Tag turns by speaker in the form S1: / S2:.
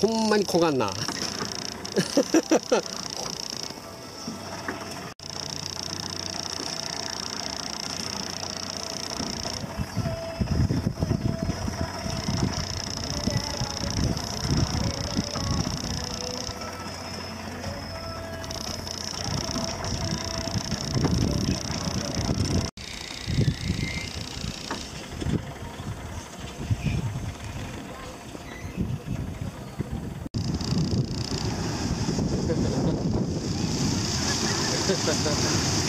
S1: ほんまに焦がんな。ハハハハ。